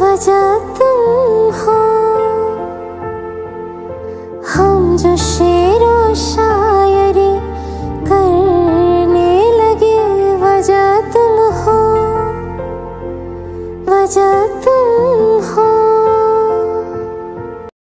वजह तुम हो। हम जो शेर शायरी करने लगे वजह तुम हो। वजा वजा